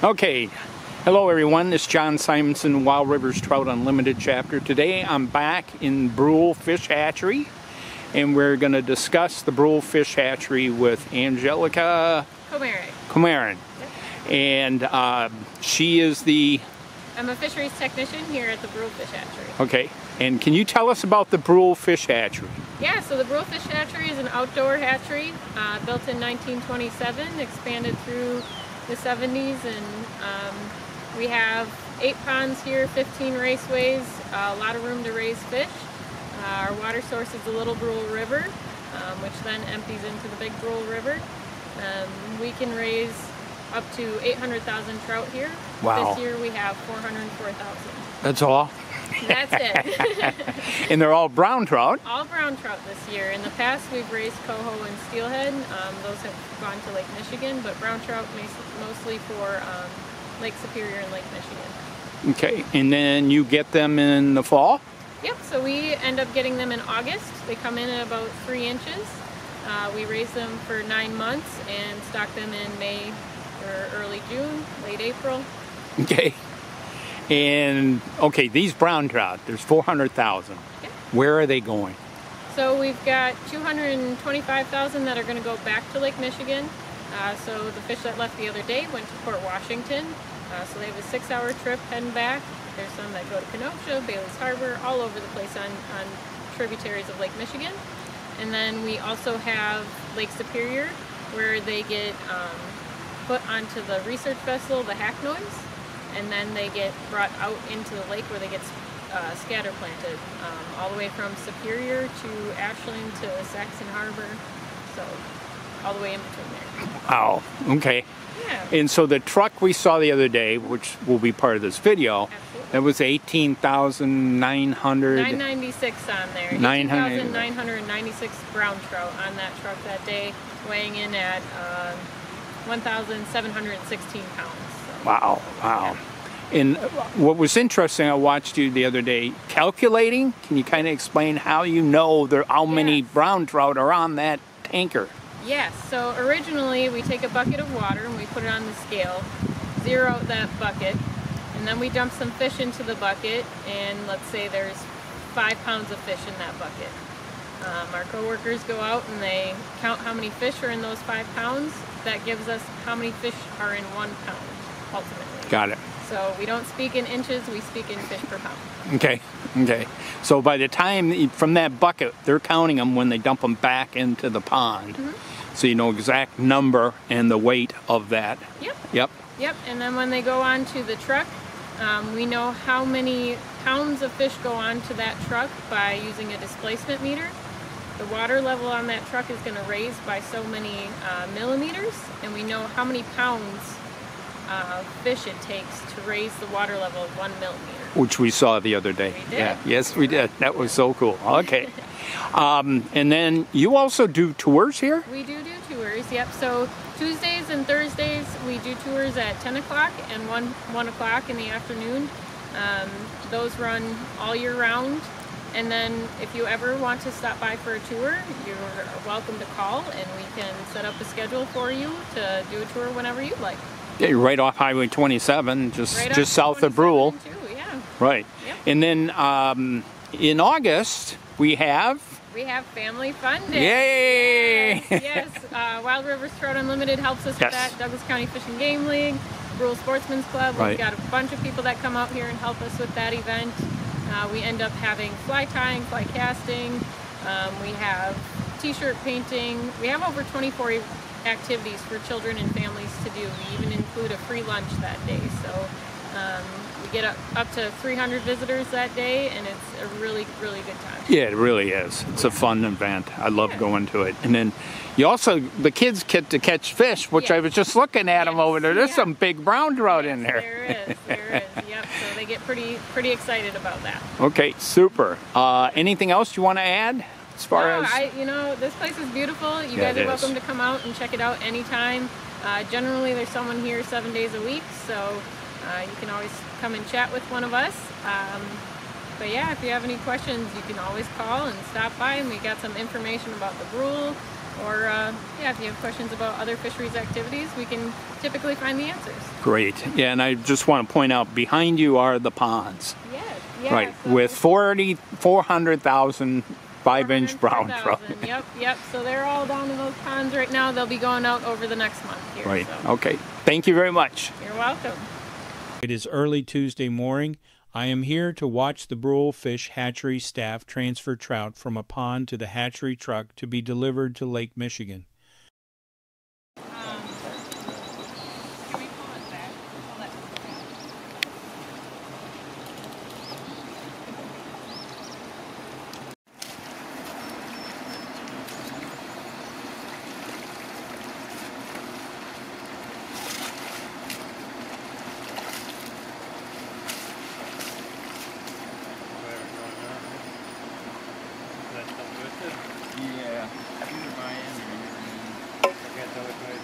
Okay, hello everyone. This is John Simonson, Wild Rivers Trout Unlimited chapter. Today I'm back in Brule Fish Hatchery and we're going to discuss the Brule Fish Hatchery with Angelica Comarin. Comarin. Yep. And uh, she is the... I'm a fisheries technician here at the Brule Fish Hatchery. Okay, and can you tell us about the Brule Fish Hatchery? Yeah, so the Brule Fish Hatchery is an outdoor hatchery uh, built in 1927, expanded through the 70s and um, we have eight ponds here, 15 raceways, uh, a lot of room to raise fish. Uh, our water source is the Little Brule River, um, which then empties into the Big Brule River. Um, we can raise up to 800,000 trout here. Wow. This year we have 404,000. That's all? That's it. and they're all brown trout? All brown trout this year. In the past, we've raised coho and steelhead. Um, those have gone to Lake Michigan, but brown trout mostly for um, Lake Superior and Lake Michigan. Okay, and then you get them in the fall? Yep, so we end up getting them in August. They come in at about three inches. Uh, we raise them for nine months and stock them in May or early June, late April. Okay. And okay, these brown trout, there's 400,000. Where are they going? So we've got 225,000 that are going to go back to Lake Michigan. Uh, so the fish that left the other day went to Port Washington. Uh, so they have a six-hour trip heading back. There's some that go to Kenosha, Bailey's Harbor, all over the place on, on tributaries of Lake Michigan. And then we also have Lake Superior, where they get um, put onto the research vessel, the Hack-Noyes, and then they get brought out into the lake where they get uh, scatter planted um, all the way from Superior to Ashland to Saxon Harbor, so all the way in between there. Wow, okay. Yeah. And so the truck we saw the other day, which will be part of this video, Absolutely. that was 18,900. 996 on there. 18,996 brown trout on that truck that day, weighing in at uh, 1,716 pounds. Wow, wow. And what was interesting, I watched you the other day calculating. Can you kind of explain how you know there how many brown trout are on that tanker? Yes, so originally we take a bucket of water and we put it on the scale, zero out that bucket, and then we dump some fish into the bucket, and let's say there's five pounds of fish in that bucket. Um, our coworkers go out and they count how many fish are in those five pounds. That gives us how many fish are in one pound ultimately. Got it. So we don't speak in inches, we speak in fish per pound. Okay, okay. So by the time from that bucket, they're counting them when they dump them back into the pond. Mm -hmm. So you know exact number and the weight of that. Yep. Yep. Yep, and then when they go on to the truck, um, we know how many pounds of fish go onto that truck by using a displacement meter. The water level on that truck is going to raise by so many uh, millimeters, and we know how many pounds uh, fish it takes to raise the water level of one millimeter. Which we saw the other day. We did. Yeah, yes, we did. That was so cool. Okay. um, and then you also do tours here? We do do tours, yep. So Tuesdays and Thursdays we do tours at 10 o'clock and 1, 1 o'clock in the afternoon. Um, those run all year round. And then if you ever want to stop by for a tour, you're welcome to call and we can set up a schedule for you to do a tour whenever you'd like. Yeah, you're right off Highway 27, just right just south of Brule. Too, yeah. Right. Yep. And then um, in August we have. We have Family Fun Day. Yay! Yes, yes. Uh, Wild Rivers Trout Unlimited helps us yes. with that. Douglas County Fish and Game League, Brule Sportsman's Club. Right. We've got a bunch of people that come out here and help us with that event. Uh, we end up having fly tying, fly casting. Um, we have t-shirt painting. We have over 24 activities for children and families to do. We even include a free lunch that day. So um, get up, up to 300 visitors that day and it's a really, really good time. Yeah, it really is. It's a fun event. I love Yeah. going to it. And then you also, the kids get to catch fish, which I was just looking at them over there. There's yeah. some big brown trout in Yes, there. There is, there is. Yep. So they get pretty, pretty excited about that. Okay, super. Uh, anything else you want to add as far as? I, you know, this place is beautiful. You guys are welcome to come out and check it out anytime. Uh, generally, there's someone here seven days a week, so uh, you can always come and chat with one of us. Um, but yeah, if you have any questions, you can always call and stop by, and we got some information about the Brule, or uh, yeah, if you have questions about other fisheries activities, we can typically find the answers. Great. Yeah, and I just want to point out behind you are the ponds. Yeah, yeah. right, so with 40, 400,000 five inch brown trout. Yep, yep. So they're all down in those ponds right now. They'll be going out over the next month here. Right, So okay. Thank you very much. you're welcome. It is early Tuesday morning. I am here to watch the Brule Fish Hatchery staff transfer trout from a pond to the hatchery truck to be delivered to Lake Michigan. Yeah. Either my end or your end. I can't tell which way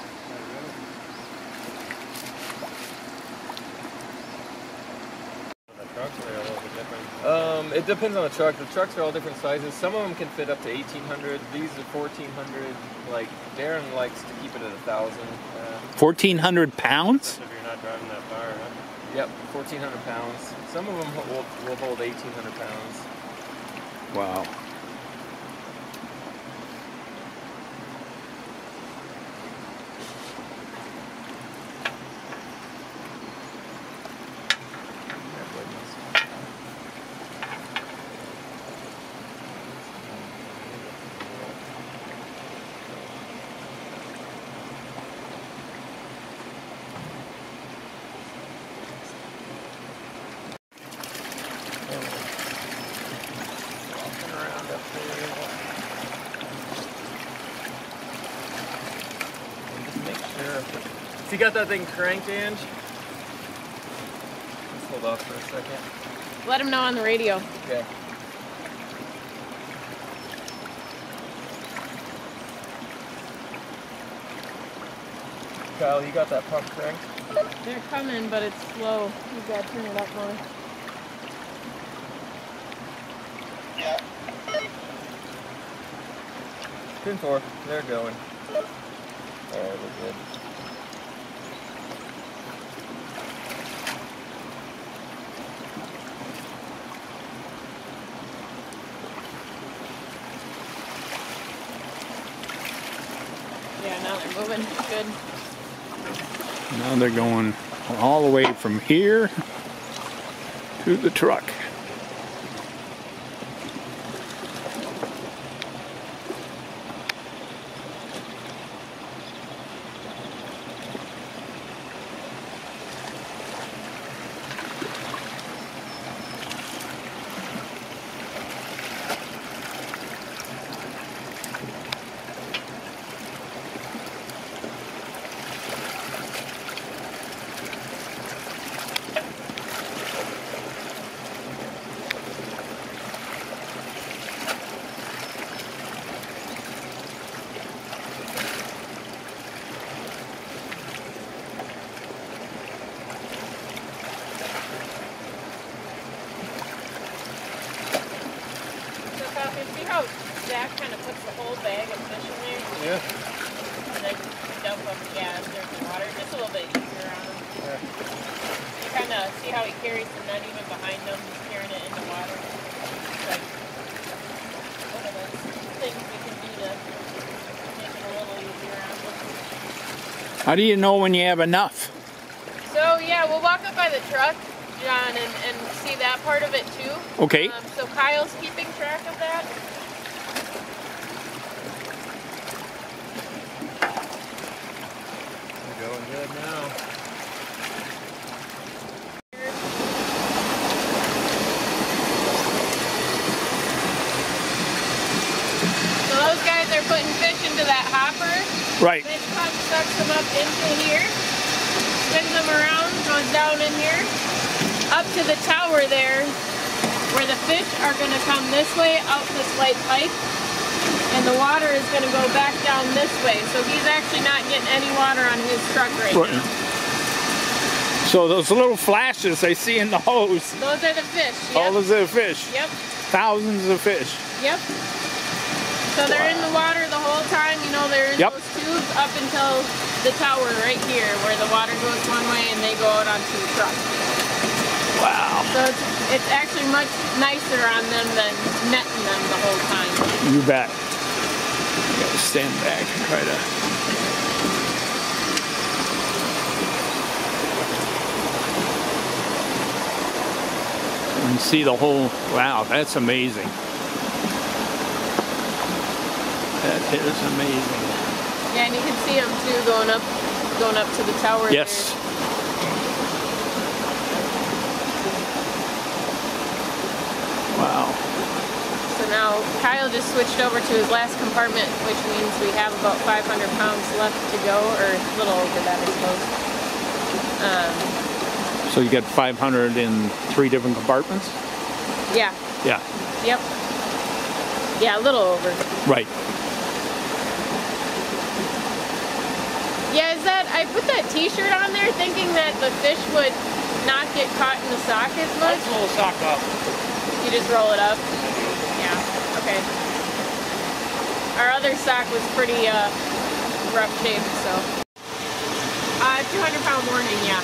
The trucks are a little bit different. Um, it depends on the truck. The trucks are all different sizes. Some of them can fit up to 1800. These are 1400. Like Darren likes to keep it at a thousand. Uh, 1,400 pounds? if you're not driving that far, huh? Yep, 1400 pounds. Some of them will, will hold 1800 pounds. Wow. Walking around up there. And just make sure. So you got that thing cranked, Ange? Let's hold off for a second. Let them know on the radio. Okay. Kyle, you got that pump cranked? They're coming, but it's slow. You gotta turn it up more. Yeah. Pin four. They're going. Alright, we're good. Yeah, now they're moving. Good. Now they're going all the way from here to the truck. So, Falcon, see how Zach kind of puts the whole bag of fish in there? Yeah. And then dump them, yeah, in dirty water. Just a little bit easier on them. Yeah. You kind of see how he carries the net even behind them, he's carrying it in the water. It's like one of those things we can do to make it a little easier on them. How do you know when you have enough? So yeah, we'll walk up by the truck, John, and, and see that part of it too. Okay. Um, so Kyle's keeping track of that. We're going good now. So those guys are putting fish into that hopper. Right. Fish pump sucks them up into here, spins them around, goes down in here, up to the tower there, where the fish are going to come this way out this light pipe, and the water is going to go back down this way. So he's actually not getting any water on his truck right Right. now. So those little flashes I see in the hose, Those are the fish. Yep. all those are fish. Yep. Thousands of fish. Yep. So they're in the water the whole time. You know, they're in Yep. those tubes up until the tower right here, where the water goes one way and they go out onto the truck. Wow. So it's, it's actually much nicer on them than netting them the whole time. You bet. Gotta stand back and try to. And see the whole. Wow, that's amazing. That is amazing. Yeah, and you can see them too going up, going up to the tower. Yes. Wow. there. So now Kyle just switched over to his last compartment, which means we have about 500 pounds left to go, or a little over that, I suppose. Um, So you got 500 in three different compartments? yeah. Yeah. Yep. Yeah, a little over. Right. Yeah, is that I put that T-shirt on there thinking that the fish would not get caught in the sock as much. Let's roll the sock up. You just roll it up. Yeah. Okay. Our other sock was pretty uh, rough shape, so. Uh, 200 pound warning, yeah.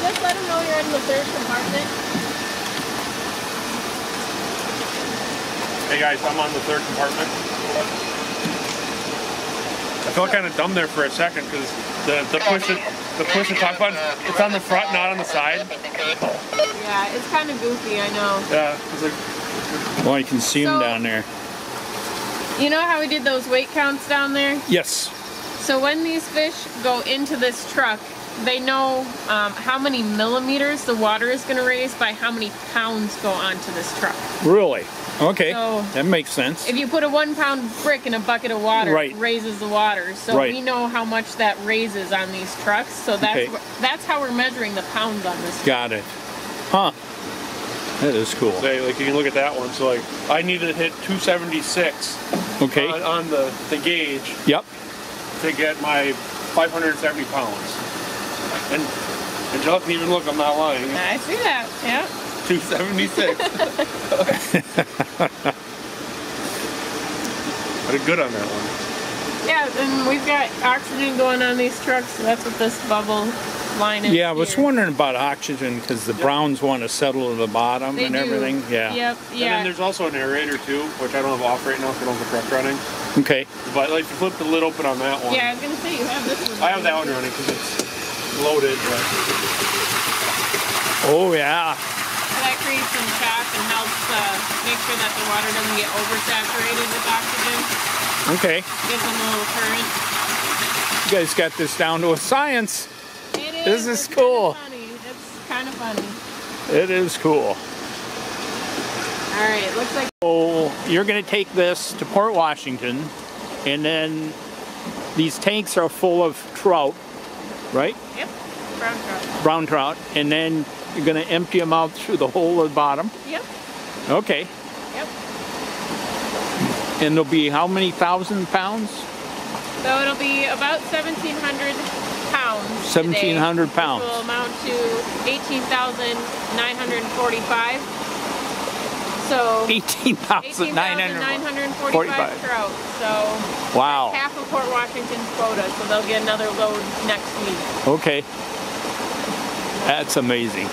Just let them know you're in the third compartment. Hey guys, I'm on the third compartment. I felt kind of dumb there for a second because the, the push to, the push to talk button, it's on the front, not on the side. Yeah, it's kind of goofy, I know. Yeah, it's like, Well, you can see them down there. You know how we did those weight counts down there? Yes. So when these fish go into this truck, they know um, how many millimeters the water is going to raise by how many pounds go onto this truck. Really? Okay. So- that makes sense. If you put a one pound brick in a bucket of water, Right. it raises the water. So Right. we know how much that raises on these trucks. So that's Okay. that's how we're measuring the pounds on this. Got it. Huh. That is cool. say, like you can look at that one. So like, I needed to hit 276 Okay. on, on the, the gauge Yep. to get my 570 pounds. And and Joe can even look, I'm not lying. I see that. Yeah. 276. I did good on that one. Yeah, and we've got oxygen going on these trucks. So that's what this bubble line is. Yeah, I was here. wondering about oxygen because the browns want to settle to the bottom They and do. everything. Yeah. Yep. Yeah. And then there's also an aerator too, which I don't have off right now because I don't have the truck running. Okay. But like, if you flip the lid open on that one, Yeah, I was gonna say you have this one. I have that one running because it's loaded. But Oh yeah. That creates some shock and helps uh, make sure that the water doesn't get oversaturated with oxygen. Okay. Gives them a little current. You guys got this down to a science. It is. This is it's cool. Kinda. It's kind of funny. It is cool. All right, looks like So you're going to take this to Port Washington, and then these tanks are full of trout, right? yep, brown trout. Brown trout, and then you're going to empty them out through the hole at the bottom. Yep, Okay. And there'll be how many thousand pounds? So it'll be about 1,700 pounds. today, 1,700 pounds. Which will amount to 18,945. So 18,945. 18,945 trout. So Wow. half of Port Washington's quota, so they'll get another load next week. Okay. That's amazing.